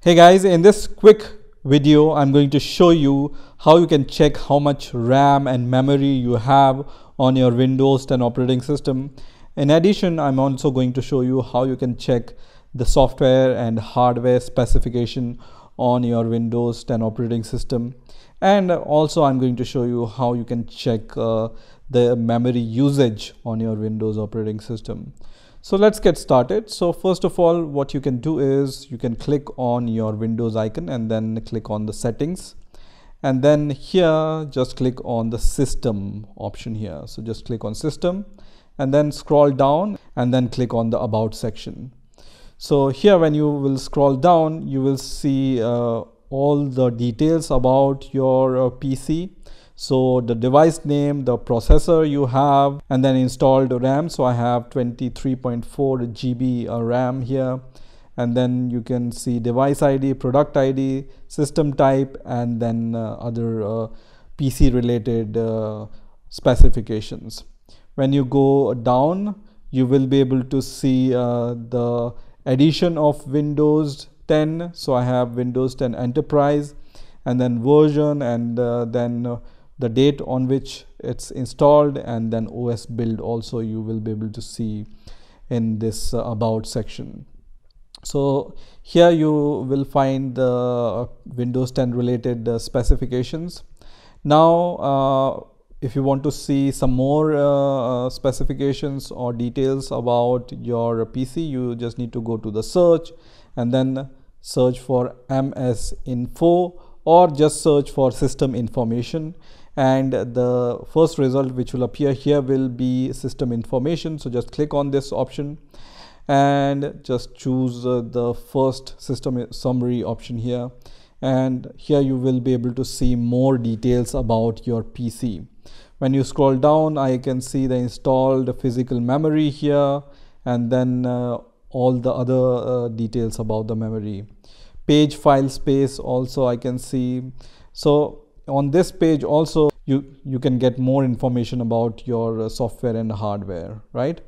Hey guys, in this quick video, I'm going to show you how you can check how much RAM and memory you have on your Windows 10 operating system. In addition, I'm also going to show you how you can check the software and hardware specification on your Windows 10 operating system. And also I'm going to show you how you can check uh, the memory usage on your Windows operating system. So let's get started. So first of all, what you can do is you can click on your Windows icon and then click on the settings. And then here, just click on the system option here. So just click on system and then scroll down and then click on the about section. So here when you will scroll down, you will see uh, all the details about your uh, PC so the device name, the processor you have, and then installed RAM. So I have 23.4 GB uh, RAM here. And then you can see device ID, product ID, system type, and then uh, other uh, PC related uh, specifications. When you go down, you will be able to see uh, the edition of Windows 10. So I have Windows 10 Enterprise and then version and uh, then the date on which it's installed and then OS build also you will be able to see in this uh, about section. So here you will find the uh, Windows 10 related uh, specifications. Now uh, if you want to see some more uh, uh, specifications or details about your PC you just need to go to the search and then search for MS info or just search for system information and the first result which will appear here will be system information. So just click on this option and just choose uh, the first system summary option here. And here you will be able to see more details about your PC when you scroll down I can see the installed physical memory here and then uh, all the other uh, details about the memory. Page file space also I can see. So on this page also you you can get more information about your uh, software and hardware right?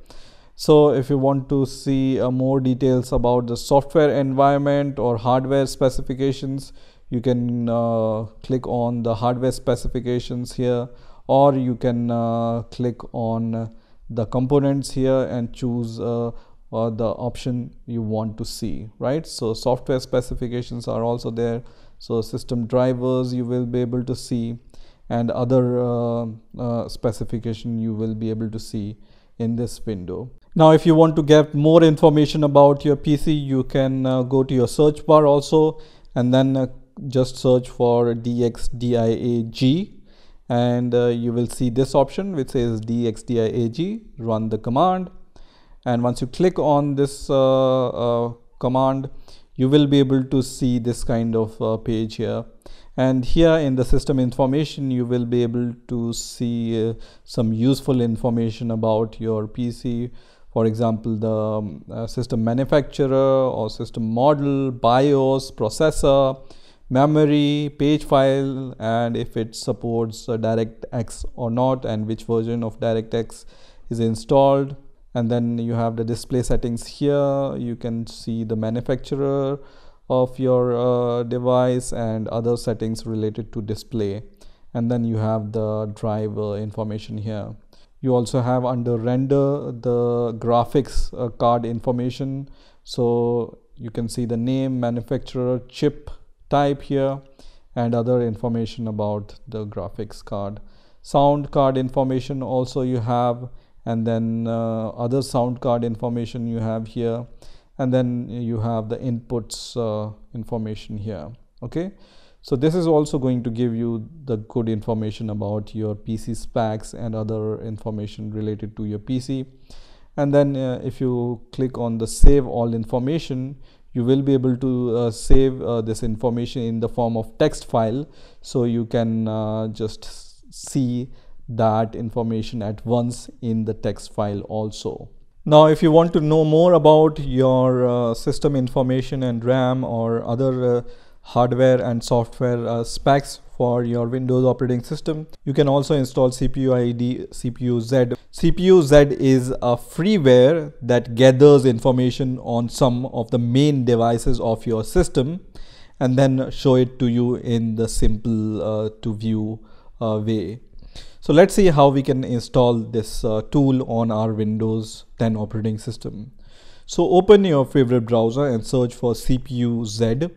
So if you want to see uh, more details about the software environment or hardware specifications you can uh, click on the hardware specifications here or you can uh, click on the components here and choose uh, the option you want to see right? So software specifications are also there. So system drivers you will be able to see and other uh, uh, specification you will be able to see in this window. Now if you want to get more information about your PC you can uh, go to your search bar also and then uh, just search for DXDIAG and uh, you will see this option which says DXDIAG run the command and once you click on this uh, command you will be able to see this kind of uh, page here. And here in the system information you will be able to see uh, some useful information about your PC for example the um, uh, system manufacturer or system model BIOS processor memory page file and if it supports DirectX or not and which version of DirectX is installed and then you have the display settings here. You can see the manufacturer of your uh, device and other settings related to display. And then you have the driver information here. You also have under render the graphics uh, card information. So you can see the name manufacturer chip type here and other information about the graphics card. Sound card information also you have and then uh, other sound card information you have here. And then you have the inputs uh, information here. Okay? So this is also going to give you the good information about your PC specs and other information related to your PC and then uh, if you click on the save all information you will be able to uh, save uh, this information in the form of text file. So you can uh, just see that information at once in the text file also. Now if you want to know more about your uh, system information and RAM or other uh, hardware and software uh, specs for your Windows operating system. You can also install CPU ID CPU Z. CPU Z is a freeware that gathers information on some of the main devices of your system and then show it to you in the simple uh, to view uh, way. So let's see how we can install this uh, tool on our Windows 10 operating system. So open your favorite browser and search for CPU Z.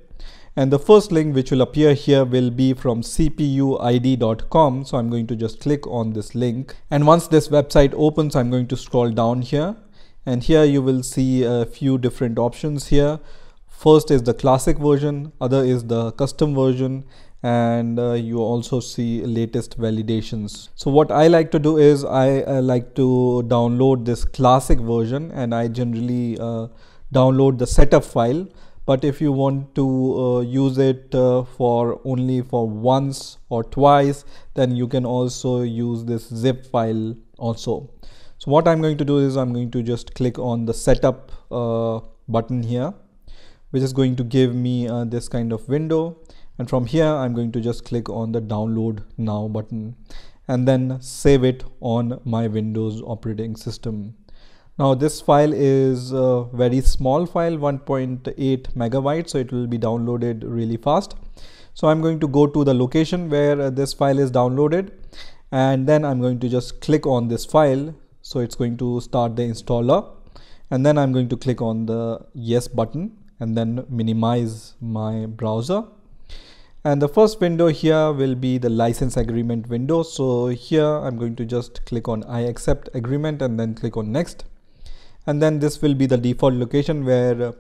And the first link which will appear here will be from cpuid.com so I'm going to just click on this link. And once this website opens I'm going to scroll down here. And here you will see a few different options here. First is the classic version. Other is the custom version and uh, you also see latest validations. So what i like to do is i uh, like to download this classic version and i generally uh, download the setup file. But if you want to uh, use it uh, for only for once or twice then you can also use this zip file also. So what I'm going to do is I'm going to just click on the setup uh, button here which is going to give me this kind of window and from here I'm going to just click on the download now button and then save it on my Windows operating system. Now this file is a very small file 1.8 megabytes so it will be downloaded really fast. So I'm going to go to the location where uh, this file is downloaded and then I'm going to just click on this file. So it's going to start the installer and then I'm going to click on the yes button and then minimize my browser and the first window here will be the license agreement window. So here I'm going to just click on I accept agreement and then click on next. And then this will be the default location where uh,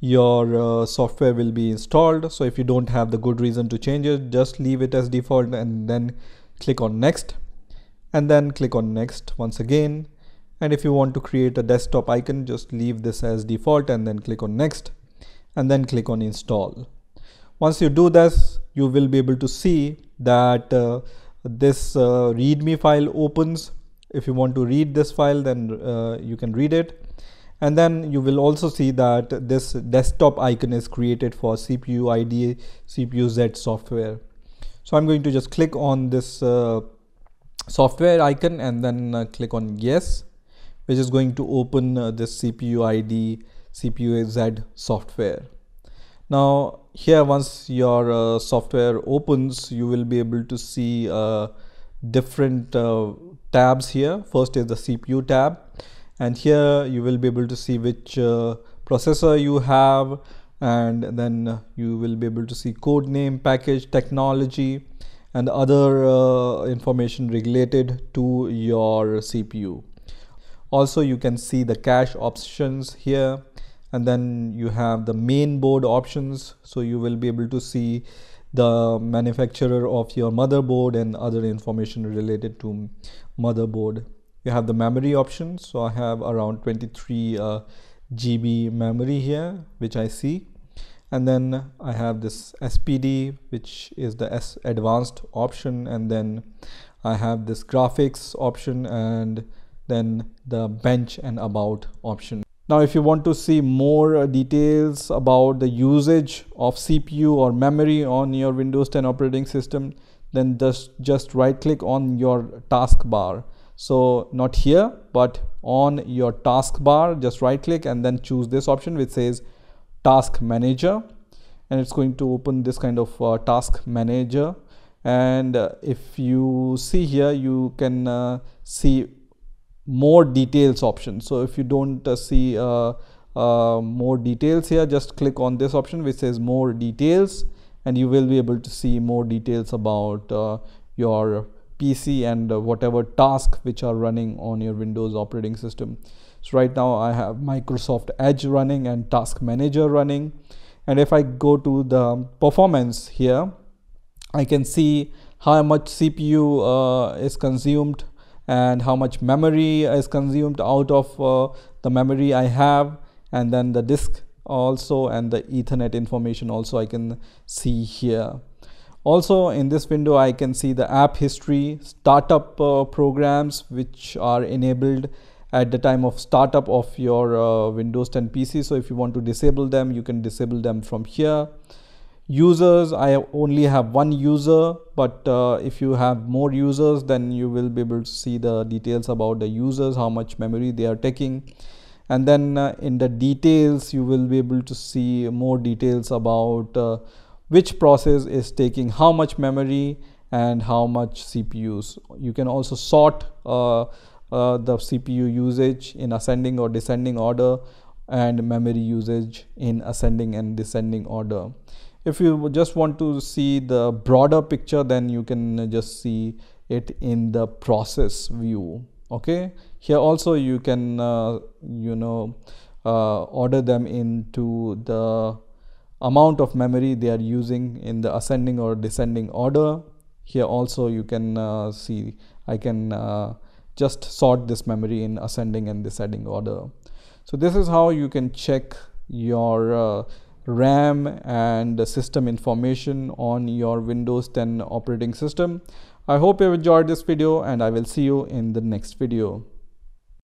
your uh, software will be installed. So if you don't have the good reason to change it just leave it as default and then click on next. And then click on next once again. And if you want to create a desktop icon just leave this as default and then click on next. And then click on install. Once you do this you will be able to see that uh, this uh, readme file opens. If you want to read this file then uh, you can read it. And then you will also see that this desktop icon is created for CPU ID CPU Z software. So I'm going to just click on this uh, software icon and then uh, click on yes which is going to open uh, this CPU ID CPU Z software. Now here once your uh, software opens you will be able to see uh, different uh, tabs here. First is the CPU tab. And here you will be able to see which uh, processor you have. And then you will be able to see code name package technology and other uh, information related to your CPU also you can see the cache options here and then you have the main board options. So you will be able to see the manufacturer of your motherboard and other information related to motherboard. You have the memory options. So i have around 23 uh, gb memory here which i see. And then i have this spd which is the S advanced option. And then i have this graphics option and then the bench and about option now, if you want to see more uh, details about the usage of CPU or memory on your Windows 10 operating system, then just, just right click on your taskbar. So not here, but on your taskbar, just right click and then choose this option which says task manager. And it's going to open this kind of uh, task manager. And uh, if you see here, you can uh, see more details option so if you don't uh, see uh, uh, more details here just click on this option which says more details and you will be able to see more details about uh, your PC and whatever task which are running on your Windows operating system. So right now I have Microsoft Edge running and task manager running. And if I go to the performance here I can see how much CPU uh, is consumed and how much memory is consumed out of uh, the memory I have and then the disk also and the ethernet information also I can see here. Also in this window I can see the app history startup uh, programs which are enabled at the time of startup of your uh, Windows 10 PC so if you want to disable them you can disable them from here users i only have one user but uh, if you have more users then you will be able to see the details about the users how much memory they are taking and then uh, in the details you will be able to see more details about uh, which process is taking how much memory and how much CPUs. You can also sort uh, uh, the CPU usage in ascending or descending order and memory usage in ascending and descending order. If you just want to see the broader picture then you can just see it in the process view okay? Here also you can uh, you know uh, order them into the amount of memory they are using in the ascending or descending order. Here also you can uh, see I can uh, just sort this memory in ascending and descending order. So this is how you can check your uh, RAM and system information on your Windows 10 operating system. I hope you enjoyed this video and I will see you in the next video